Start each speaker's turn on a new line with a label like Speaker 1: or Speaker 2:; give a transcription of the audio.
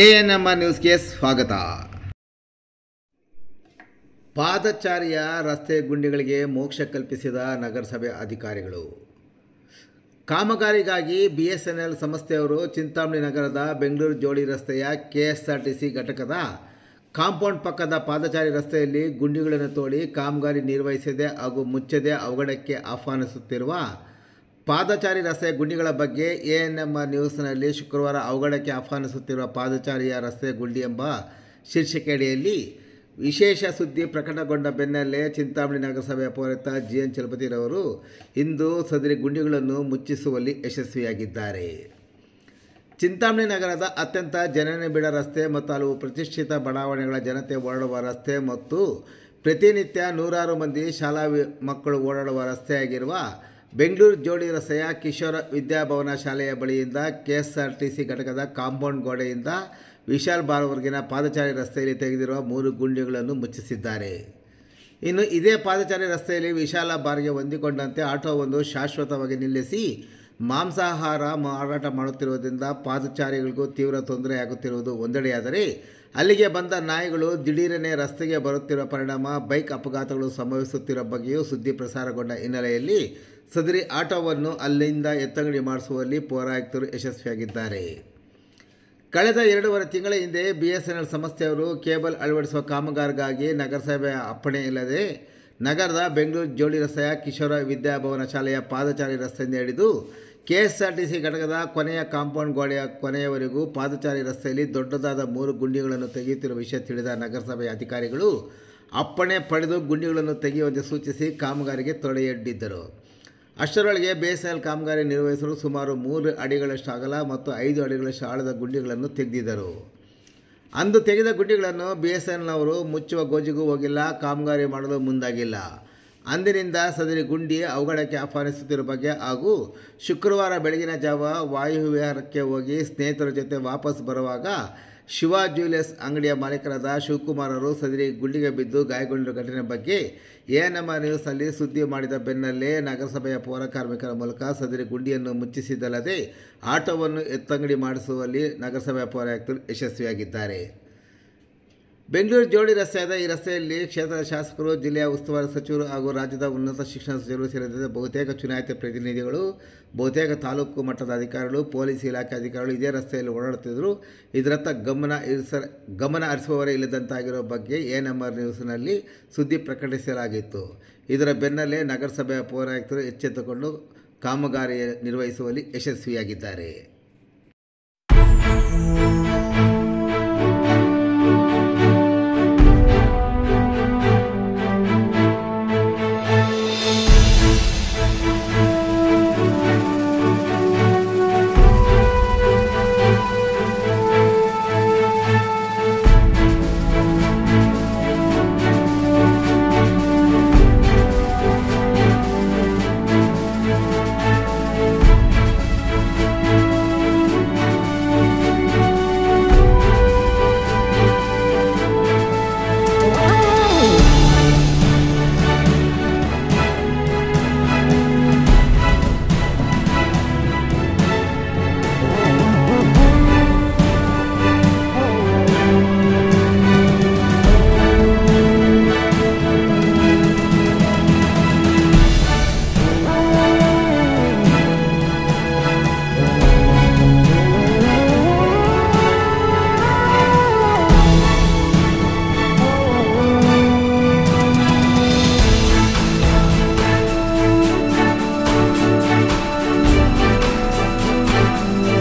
Speaker 1: A N M R ನ್ಯೂಸ್ಗೆ ಸ್ವಾಗತ. ಪಾದಚಾರಿಯ ರಸ್ತೆ ಗುಂಡಿಗಳಿಗೆ ಮೋಕ್ಷ ಕಲ್ಪಿಸಿದ ನಗರಸಭೆ ಅಧಿಕಾರಿಗಳು. ಕಾಮಗಾರಿಗಾಗಿ ಬಿ ಎಸ್ ಎನ್ ಎಲ್ ಸಂಸ್ಥೆಯವರು ಚಿಂತಾಮಣಿ ನಗರದ ಬೆಂಗಳೂರು ಜೋಡಿ ರಸ್ತೆಯ K S R T C ಘಟಕದ ಕಾಂಪೌಂಡ್ ಪಕ್ಕದ ಪಾದಚಾರಿ ರಸ್ತೆಯಲ್ಲಿ ಗುಂಡಿಗಳನ್ನು ತೋಡಿ ಕಾಮಗಾರಿ ನಿರ್ವಹಿಸದೆ ಹಾಗೂ ಮುಚ್ಚದೆ ಅವಘಡಕ್ಕೆ ಆಹ್ವಾನಿಸುತ್ತಿರುವ ಪಾದಚಾರಿ ರಸ್ತೆ ಗುಂಡಿಗಳ ಬಗ್ಗೆ ಎ ಎನ್ ಎಂ ನ್ಯೂಸ್ನಲ್ಲಿ ಶುಕ್ರವಾರ ಅವಘಡಕ್ಕೆ ಆಹ್ವಾನಿಸುತ್ತಿರುವ ಪಾದಚಾರಿಯ ರಸ್ತೆ ಗುಂಡಿ ಎಂಬ ಶೀರ್ಷಿಕೆಯಡಿಯಲ್ಲಿ ವಿಶೇಷ ಸುದ್ದಿ ಪ್ರಕಟಗೊಂಡ ಬೆನ್ನಲ್ಲೇ ಚಿಂತಾಮಣಿ ನಗರಸಭೆಯ ಪೌರತ ಜಿ ಎನ್ ಚಲಪತಿರವರು ಇಂದು ಸದರಿ ಗುಂಡಿಗಳನ್ನು ಮುಚ್ಚಿಸುವಲ್ಲಿ ಯಶಸ್ವಿಯಾಗಿದ್ದಾರೆ. ಚಿಂತಾಮಣಿ ನಗರದ ಅತ್ಯಂತ ಜನನಿಬಿಡ ರಸ್ತೆ ಮತ್ತು ಹಲವು ಪ್ರತಿಷ್ಠಿತ ಬಡಾವಣೆಗಳ ಜನತೆ ಓಡಾಡುವ ರಸ್ತೆ ಮತ್ತು ಪ್ರತಿನಿತ್ಯ ನೂರಾರು ಮಂದಿ ಶಾಲಾ ಮಕ್ಕಳು ಓಡಾಡುವ ರಸ್ತೆಯಾಗಿರುವ ಬೆಂಗಳೂರು ಜೋಡಿ ರಸ್ತೆಯ ಕಿಶೋರ ವಿದ್ಯಾಭವನ ಶಾಲೆಯ ಬಳಿಯಿಂದ ಕೆಎಸ್ಆರ್ಟಿಸಿ ಘಟಕದ ಕಾಂಪೌಂಡ್ ಗೋಡೆಯಿಂದ ವಿಶಾಲ್ ಬಾರ್ವರ್ಗಿನ ಪಾದಚಾರಿ ರಸ್ತೆಯಲ್ಲಿ ತೆಗೆದಿರುವ ಮೂರು ಗುಂಡಿಗಳನ್ನು ಮುಚ್ಚಿಸಿದ್ದಾರೆ. ಇನ್ನು ಇದೇ ಪಾದಚಾರಿ ರಸ್ತೆಯಲ್ಲಿ ವಿಶಾಲ ಬಾರ್ಗೆ ಹೊಂದಿಕೊಂಡಂತೆ ಆಟೋವೊಂದು ಶಾಶ್ವತವಾಗಿ ನಿಲ್ಲಿಸಿ ಮಾಂಸಾಹಾರ ಮಾರಾಟ ಮಾಡುತ್ತಿರುವುದರಿಂದ ಪಾದಚಾರಿಗಳಿಗೂ ತೀವ್ರ ತೊಂದರೆಯಾಗುತ್ತಿರುವುದು ಒಂದೆಡೆಯಾದರೆ ಅಲ್ಲಿಗೆ ಬಂದ ನಾಯಿಗಳು ದಿಢೀರನೆ ರಸ್ತೆಗೆ ಬರುತ್ತಿರುವ ಪರಿಣಾಮ, ಬೈಕ್ ಅಪಘಾತಗಳು ಸಂಭವಿಸುತ್ತಿರುವ ಬಗ್ಗೆಯೂ ಸುದ್ದಿ ಪ್ರಸಾರಗೊಂಡ ಹಿನ್ನೆಲೆಯಲ್ಲಿ ಸದರಿ ಆಟೋವನ್ನು ಅಲ್ಲಿಂದ ಎತ್ತಂಗಡಿ ಮಾಡಿಸುವಲ್ಲಿ ಪೌರಾಯುಕ್ತರು ಯಶಸ್ವಿಯಾಗಿದ್ದಾರೆ. ಕಳೆದ ಎರಡೂವರೆ ತಿಂಗಳ ಹಿಂದೆ ಬಿ ಎಸ್ ಎನ್ ಎಲ್ ಸಂಸ್ಥೆಯವರು ಕೇಬಲ್ ಅಳವಡಿಸುವ ಕಾಮಗಾರಿಗಾಗಿ ನಗರಸಭೆಯ ಅಪ್ಪಣೆ ಇಲ್ಲದೆ ನಗರದ ಬೆಂಗಳೂರು ಜೋಡಿ ರಸ್ತೆಯ ಕಿಶೋರ ವಿದ್ಯಾಭವನ ಶಾಲೆಯ ಪಾದಚಾರಿ ರಸ್ತೆಯಿಂದ ಹಿಡಿದು K S R T C ಘಟಕದ ಕೊನೆಯ ಕಾಂಪೌಂಡ್ ಗೋಡೆಯ ಕೊನೆಯವರೆಗೂ ಪಾದಚಾರಿ ರಸ್ತೆಯಲ್ಲಿ ದೊಡ್ಡದಾದ ಮೂರು ಗುಂಡಿಗಳನ್ನು ತೆಗೆಯುತ್ತಿರುವ ವಿಷಯ ತಿಳಿದ ನಗರಸಭೆಯ ಅಧಿಕಾರಿಗಳು ಅಪ್ಪಣೆ ಪಡೆದು ಗುಂಡಿಗಳನ್ನು ತೆಗೆಯುವಂತೆ ಸೂಚಿಸಿ ಕಾಮಗಾರಿಗೆ ತೊಡೆಯೊಡ್ಡಿದ್ದರು. ಅಷ್ಟರೊಳಗೆ ಬೇಸಾಯಲ್ ಕಾಮಗಾರಿ ನಿರ್ವಹಿಸಲು ಸುಮಾರು ಮೂರು ಅಡಿಗಳಷ್ಟು ಅಗಲ ಮತ್ತು ಐದು ಅಡಿಗಳಷ್ಟು ಆಳದ ಗುಂಡಿಗಳನ್ನು ತೆಗೆದಿದ್ದರು. ಅಂದು ತೆಗೆದ ಗುಂಡಿಗಳನ್ನು ಬಿ ಎಸ್ ಎನ್ನವರು ಮುಚ್ಚುವ ಗೋಜಿಗೂ ಹೋಗಿಲ್ಲ, ಕಾಮಗಾರಿ ಮಾಡಲು ಮುಂದಾಗಿಲ್ಲ. ಅಂದಿನಿಂದ ಸದರಿ ಗುಂಡಿ ಅವಘಡಕ್ಕೆ ಆಹ್ವಾನಿಸುತ್ತಿರುವ ಬಗ್ಗೆ ಹಾಗೂ ಶುಕ್ರವಾರ ಬೆಳಗಿನ ಜಾವ ವಾಯುವಿಹಾರಕ್ಕೆ ಹೋಗಿ ಸ್ನೇಹಿತರ ಜೊತೆ ವಾಪಸ್ ಬರುವಾಗ ಶಿವ ಜ್ಯುವೆಲರ್ಸ್ ಅಂಗಡಿಯ ಮಾಲೀಕರಾದ ಶಿವಕುಮಾರರು ಸದರಿ ಗುಂಡಿಗೆ ಬಿದ್ದು ಗಾಯಗೊಂಡಿರುವ ಘಟನೆ ಬಗ್ಗೆ ಎ ನಮ್ಮ ನ್ಯೂಸ್ನಲ್ಲಿ ಸುದ್ದಿ ಮಾಡಿದ ಬೆನ್ನಲ್ಲೇ ನಗರಸಭೆಯ ಪೌರ ಕಾರ್ಮಿಕರ ಮೂಲಕ ಸದರಿ ಗುಂಡಿಯನ್ನು ಮುಚ್ಚಿಸಿದ್ದಲ್ಲದೆ ಆಟೋವನ್ನು ಎತ್ತಂಗಡಿ ಮಾಡಿಸುವಲ್ಲಿ ನಗರಸಭೆಯ ಪೌರಾಯುಕ್ತರು ಯಶಸ್ವಿಯಾಗಿದ್ದಾರೆ. ಬೆಂಗಳೂರು ಜೋಡಿ ರಸ್ತೆಯಾದ ಈ ರಸ್ತೆಯಲ್ಲಿ ಕ್ಷೇತ್ರದ ಶಾಸಕರು, ಜಿಲ್ಲೆಯ ಉಸ್ತುವಾರಿ ಸಚಿವರು ಹಾಗೂ ರಾಜ್ಯದ ಉನ್ನತ ಶಿಕ್ಷಣ ಸಚಿವರು ಸೇರಿದಂತೆ ಬಹುತೇಕ ಚುನಾಯಿತ ಪ್ರತಿನಿಧಿಗಳು, ಬಹುತೇಕ ತಾಲೂಕು ಮಟ್ಟದ ಅಧಿಕಾರಿಗಳು, ಪೊಲೀಸ್ ಇಲಾಖೆ ಅಧಿಕಾರಿಗಳು ಇದೇ ರಸ್ತೆಯಲ್ಲಿ ಓಡಾಡುತ್ತಿದ್ದರು. ಇದರತ್ತ ಗಮನ ಇರಿಸ, ಗಮನ ಹರಿಸುವವರೇ ಇಲ್ಲದಂತಾಗಿರೋ ಬಗ್ಗೆ ಎ ನಂಬರ್ ನ್ಯೂಸ್ನಲ್ಲಿ ಸುದ್ದಿ ಪ್ರಕಟಿಸಲಾಗಿತ್ತು. ಇದರ ಬೆನ್ನಲ್ಲೇ ನಗರಸಭೆಯ ಪೌರಾಯುಕ್ತರು ಎಚ್ಚೆತ್ತುಕೊಂಡು ಕಾಮಗಾರಿ ನಿರ್ವಹಿಸುವಲ್ಲಿ ಯಶಸ್ವಿಯಾಗಿದ್ದಾರೆ.